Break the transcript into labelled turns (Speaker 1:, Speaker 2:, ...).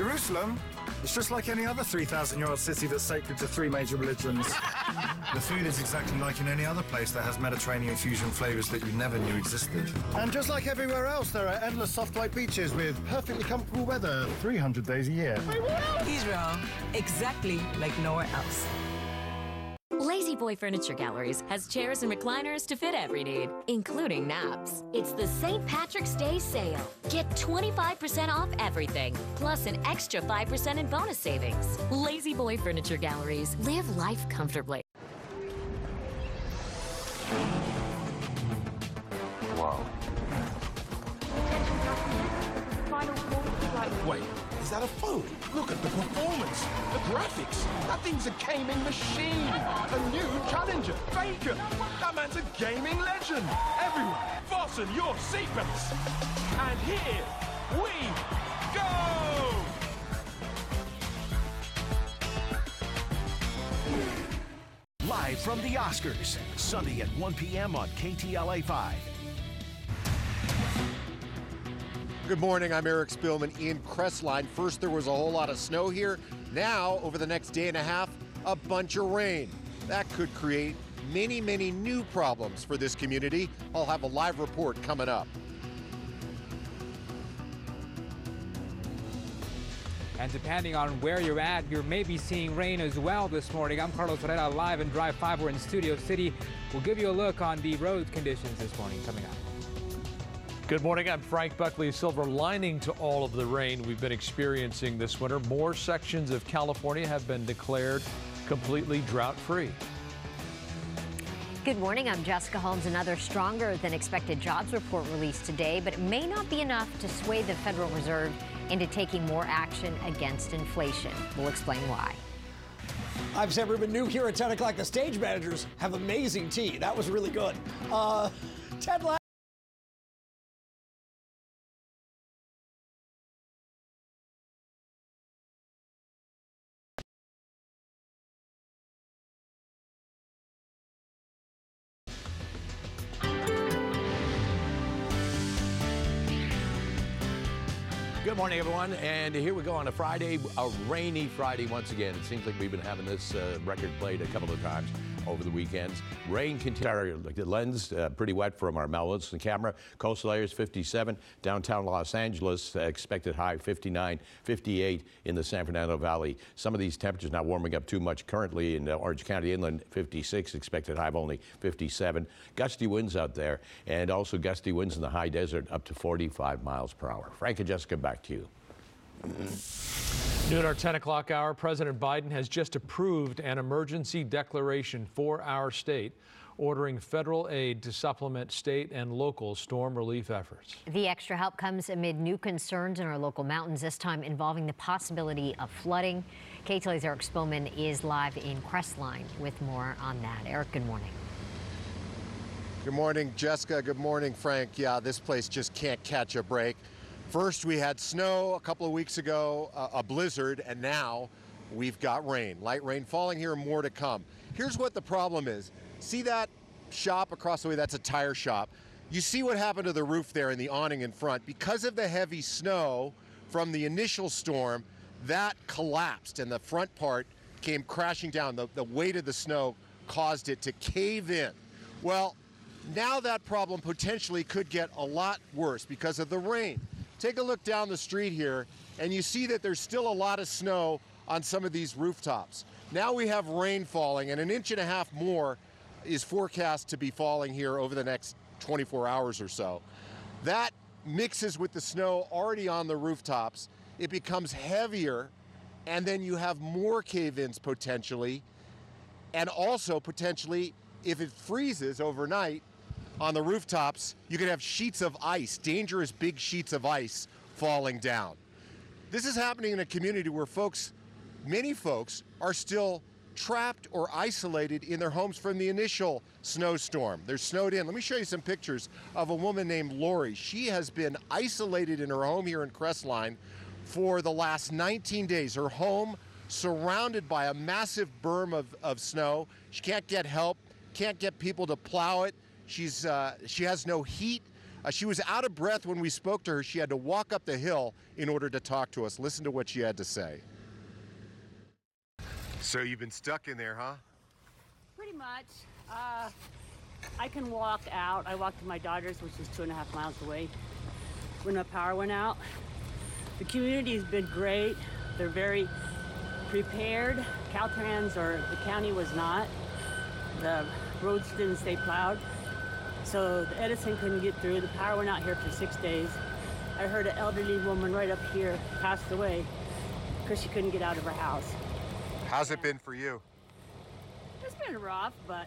Speaker 1: Jerusalem, it's just like any other 3,000 year old city that's sacred to three major religions. the food is exactly like in any other place that has Mediterranean fusion flavors that you never knew existed. And just like everywhere else, there are endless soft white beaches with perfectly comfortable weather 300 days a year.
Speaker 2: Israel, exactly like nowhere else.
Speaker 3: La-Z-Boy Furniture Galleries has chairs and recliners to fit every need, including naps. It's the St. Patrick's Day sale. Get 25% off everything, plus an extra 5% in bonus savings. La-Z-Boy Furniture Galleries. Live life comfortably.
Speaker 4: Wow.
Speaker 5: Wait, is that a phone? Look at the performance, the graphics. That thing's a gaming machine. A new challenger, Faker. That man's a gaming legend. Everyone, fasten your seatbelts. And here we go!
Speaker 6: Live from the Oscars, Sunday at 1 p.m. on KTLA 5.
Speaker 7: Good morning. I'm Eric Spillman in Crestline. First, there was a whole lot of snow here. Now, over the next day and a half, a bunch of rain. That could create many, many new problems for this community. I'll have a live report coming up.
Speaker 8: And depending on where you're at, you may be seeing rain as well this morning. I'm Carlos Herrera live in Drive 5. We're in Studio City. We'll give you a look on the road conditions this morning coming up.
Speaker 9: Good morning. I'm Frank Buckley. Silver lining to all of the rain we've been experiencing this winter. More sections of California have been declared completely drought free.
Speaker 10: Good morning. I'm Jessica Holmes. Another stronger than expected jobs report released today, but it may not be enough to sway the Federal Reserve into taking more action against inflation. We'll explain why.
Speaker 11: I'm Sam Rubin. New here at 10 o'clock. The stage managers have amazing tea. That was really good. Uh, Ted Lasso.
Speaker 9: Good morning, everyone. And here we go on a Friday, a rainy Friday once again. It seems like we've been having this uh, record played a couple of times over the weekends. Rain continues. The lens uh, pretty wet from our Mount Wilson camera. Coastal areas 57. Downtown Los Angeles uh, expected high 59, 58 in the San Fernando Valley. Some of these temperatures not warming up too much currently in uh, Orange County inland 56. Expected high of only 57. Gusty winds out there and also gusty winds in the high desert up to 45 miles per hour. Frank and Jessica, back to you.
Speaker 12: Noon our 10 o'clock hour, President Biden has just approved an emergency declaration for our state, ordering federal aid to supplement state and local storm relief efforts.
Speaker 10: The extra help comes amid new concerns in our local mountains, this time involving the possibility of flooding. KTLA's Eric Spillman is live in Crestline with more on that. Eric, good morning.
Speaker 7: Good morning, Jessica. Good morning, Frank. Yeah, this place just can't catch a break. First, we had snow a couple of weeks ago, uh, a blizzard, and now we've got rain. Light rain falling here, more to come. Here's what the problem is. See that shop across the way? That's a tire shop. You see what happened to the roof there and the awning in front. Because of the heavy snow from the initial storm, that collapsed and the front part came crashing down. The, the weight of the snow caused it to cave in. Well, now that problem potentially could get a lot worse because of the rain. Take a look down the street here, and you see that there's still a lot of snow on some of these rooftops. Now we have rain falling, and an inch and a half more is forecast to be falling here over the next 24 hours or so. That mixes with the snow already on the rooftops. It becomes heavier, and then you have more cave ins potentially. And also, potentially, if it freezes overnight, on the rooftops, you could have sheets of ice, dangerous big sheets of ice falling down. This is happening in a community where folks, many folks, are still trapped or isolated in their homes from the initial snowstorm. They're snowed in. Let me show you some pictures of a woman named Lori. She has been isolated in her home here in Crestline for the last 19 days. Her home surrounded by a massive berm of, of snow. She can't get help, can't get people to plow it. She's uh, she has no heat. Uh, she was out of breath when we spoke to her. She had to walk up the hill in order to talk to us. Listen to what she had to say. So you've been stuck in there, huh?
Speaker 4: Pretty much. Uh, I can walk out. I walked to my daughter's, which is two and a half miles away, when the power went out. The community's been great. They're very prepared. Caltrans or the county was not. The roads didn't stay plowed. So the Edison couldn't get through. The power went out here for six days. I heard an elderly woman right up here passed away because she couldn't get out of her house.
Speaker 7: How's it been for you?
Speaker 4: It's been rough, but